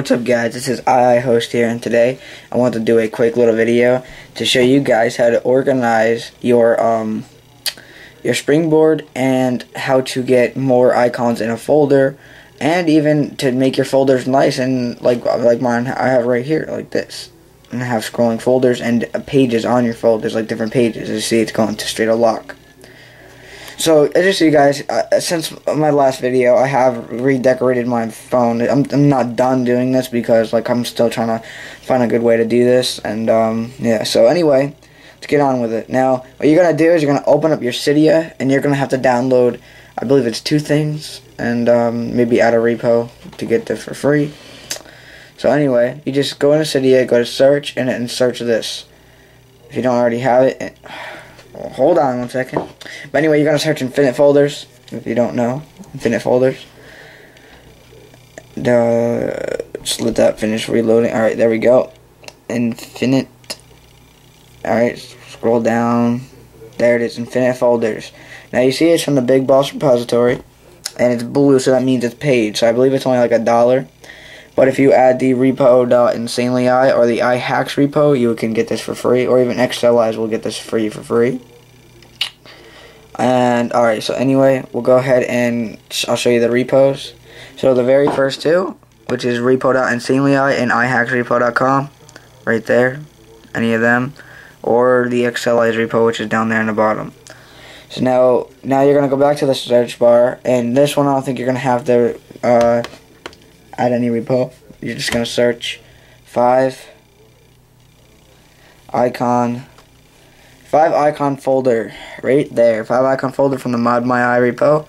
What's up guys, this is I Host here and today I want to do a quick little video to show you guys how to organize your um your springboard and how to get more icons in a folder and even to make your folders nice and like like mine I have right here like this. And I have scrolling folders and pages on your folders like different pages. You see it's going to straight a lock so, as you see, guys, uh, since my last video, I have redecorated my phone. I'm, I'm not done doing this because, like, I'm still trying to find a good way to do this. And, um, yeah, so anyway, let's get on with it. Now, what you're going to do is you're going to open up your Cydia, and you're going to have to download, I believe it's two things, and um, maybe add a repo to get this for free. So, anyway, you just go into Cydia, go to search, and, and search this. If you don't already have it... it hold on one second. But anyway, you're going to search infinite folders, if you don't know. Infinite folders. The, just let that finish reloading. Alright, there we go. Infinite. Alright, scroll down. There it is, infinite folders. Now you see it's from the Big Boss repository. And it's blue, so that means it's paid. So I believe it's only like a dollar. But if you add the repo.insanelyi or the iHacks repo, you can get this for free. Or even Xsellize will get this free for free. And alright, so anyway, we'll go ahead and I'll show you the repos. So the very first two, which is repo.insanelyi and ihacksrepo.com, right there, any of them, or the Xsellize repo, which is down there in the bottom. So now, now you're gonna go back to the search bar, and this one I don't think you're gonna have to uh, add any repo. You're just gonna search five icon five icon folder right there. Five icon folder from the ModMyi repo.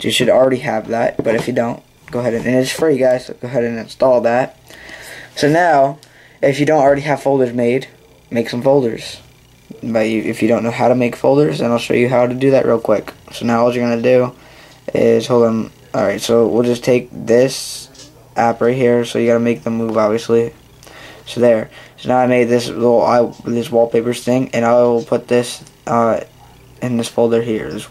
You should already have that, but if you don't, go ahead and, and it's free guys, so go ahead and install that. So now, if you don't already have folders made, make some folders. But you, if you don't know how to make folders, then I'll show you how to do that real quick. So now all you're gonna do is hold on. Alright, so we'll just take this app right here. So you gotta make them move obviously. So there. So now I made this little I this wallpapers thing, and I will put this uh, in this folder here. This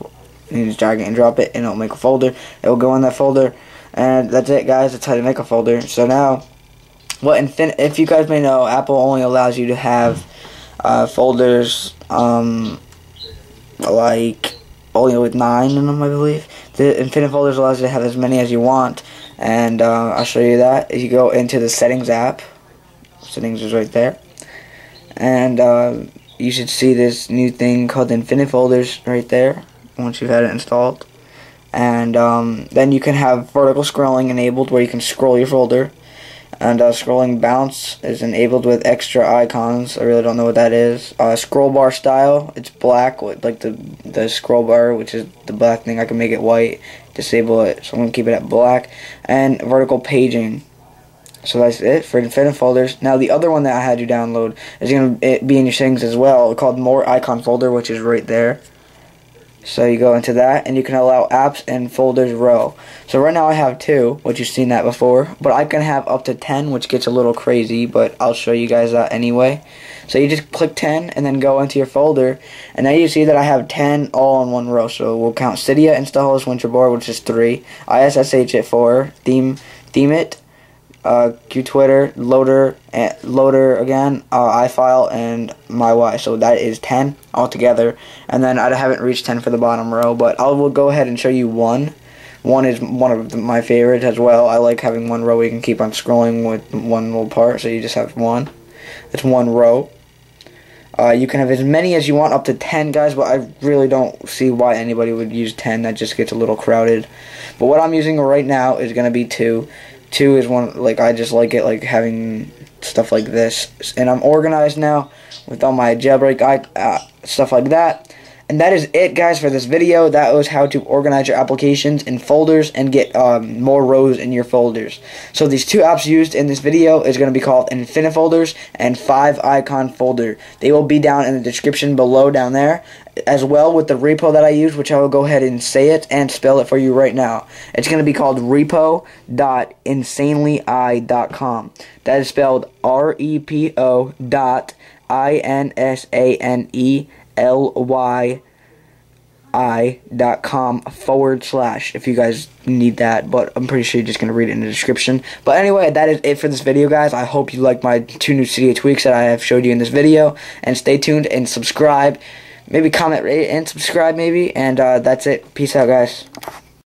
you just drag it and drop it, and it'll make a folder. It will go in that folder, and that's it, guys. That's how to make a folder. So now, what infin if you guys may know, Apple only allows you to have uh, folders um, like only with nine in them, I believe. The Infinite Folders allows you to have as many as you want, and uh, I'll show you that. If you go into the Settings app settings is right there. And uh, you should see this new thing called Infinite Folders right there once you've had it installed. And um, then you can have vertical scrolling enabled where you can scroll your folder. And uh, scrolling bounce is enabled with extra icons. I really don't know what that is. Uh, scroll bar style, it's black with like the the scroll bar, which is the black thing. I can make it white, disable it, so I'm gonna keep it at black. And vertical paging, so that's it for Infinite Folders. Now the other one that I had you download is going to be in your settings as well, called More Icon Folder, which is right there. So you go into that, and you can allow apps and folders row. So right now I have two, which you've seen that before, but I can have up to 10, which gets a little crazy, but I'll show you guys that anyway. So you just click 10, and then go into your folder, and now you see that I have 10 all in one row. So we'll count Cydia, InstaHost, Winterboard, which is 3, ISSH at 4, Theme, Theme It, uh, QTwitter, Loader, and Loader again, uh, iFile, and MyWi. So that is 10 altogether. And then I haven't reached 10 for the bottom row, but I will go ahead and show you one. One is one of my favorites as well. I like having one row where you can keep on scrolling with one little part, so you just have one. It's one row. Uh, you can have as many as you want, up to 10 guys, but I really don't see why anybody would use 10. That just gets a little crowded. But what I'm using right now is going to be 2. Two is one like I just like it like having stuff like this, and I'm organized now with all my jailbreak uh, stuff like that. And that is it, guys, for this video. That was how to organize your applications in folders and get um, more rows in your folders. So these two apps used in this video is going to be called Infinite Folders and 5 Icon Folder. They will be down in the description below down there, as well with the repo that I use, which I will go ahead and say it and spell it for you right now. It's going to be called repo.insanelyi.com. That is spelled R-E-P-O dot I-N-S-A-N-E L Y 5i.com forward slash if you guys need that, but I'm pretty sure you're just going to read it in the description. But anyway, that is it for this video, guys. I hope you like my two new Cydia tweaks that I have showed you in this video. And stay tuned and subscribe. Maybe comment, rate, and subscribe, maybe. And uh, that's it. Peace out, guys.